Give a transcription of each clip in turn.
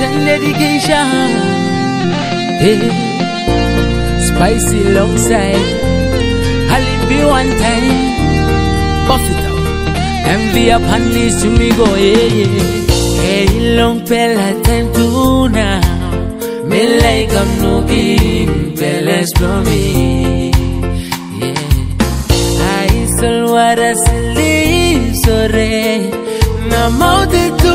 and dedication. Hey, eh, spicy alongside. I'll be one time. Bafitup. Envy upon this to me go, eh. eh, yeah, yeah. Hey, long pela time to now. Me like I'm no give, belas from me. Yeah. I still what I sleep, sorry. Na mauti tu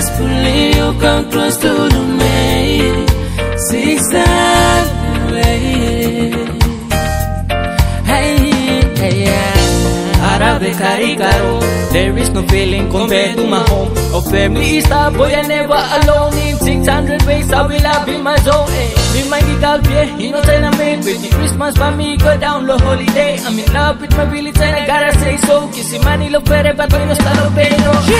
Careless fully you come close to the me. Six yeah. Arabe Caricaro There is no feeling compared to my home Of family is the boy I never alone In 600 ways I will have in my zone eh. Me my girl yeah, you know tell me With the Christmas for me go down the holiday I'm in love with my village and I gotta say so Kissy money love pere but no está lo pero Hey mama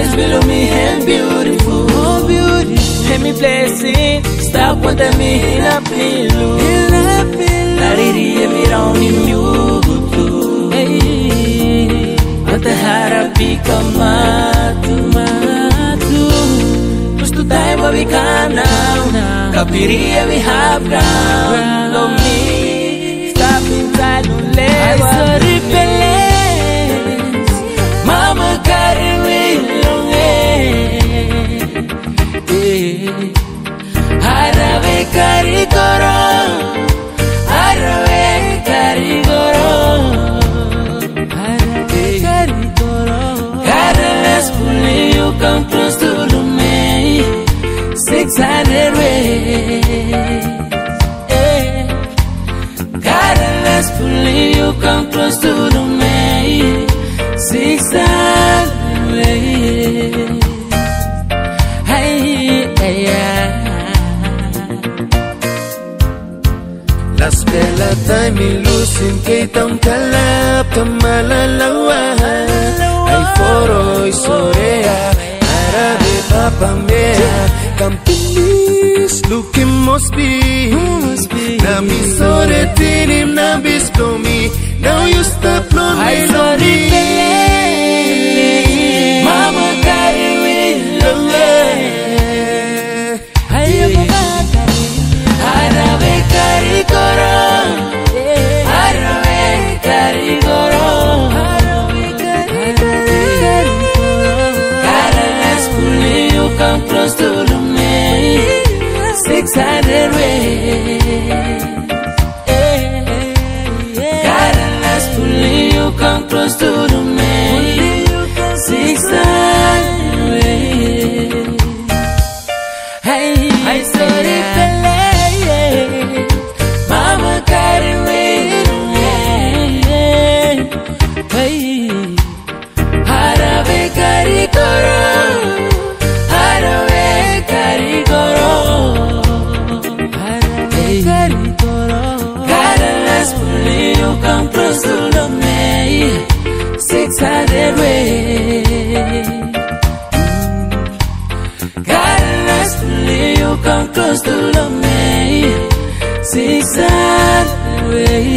Village below me and beautiful. Oh, beauty. Hey me blessing. Stop wanting me in a pillow In a pillow. Nariria mirão ni miúdo Hey, Ante harapi kamatu matu. Gusto tayo mabikana Kapiria we have ground. Love me. Stop inside no I come close to the me. Six hundred way. Careless fully you come close to me. Six hundred way. Hey, hey, yeah. Las bella time ilusin kay tang kalap kamalalawa papamea Kampinis lukim mosbi Nami sore tinim nabi stomi Now you stop long I saw the place. Mama carry me long Arabe carry goro. Arabe carry goro. Careless fully you come close to the me. Come close to the me. Six hundred way. Careless fully you come close to the me. Six hundred way.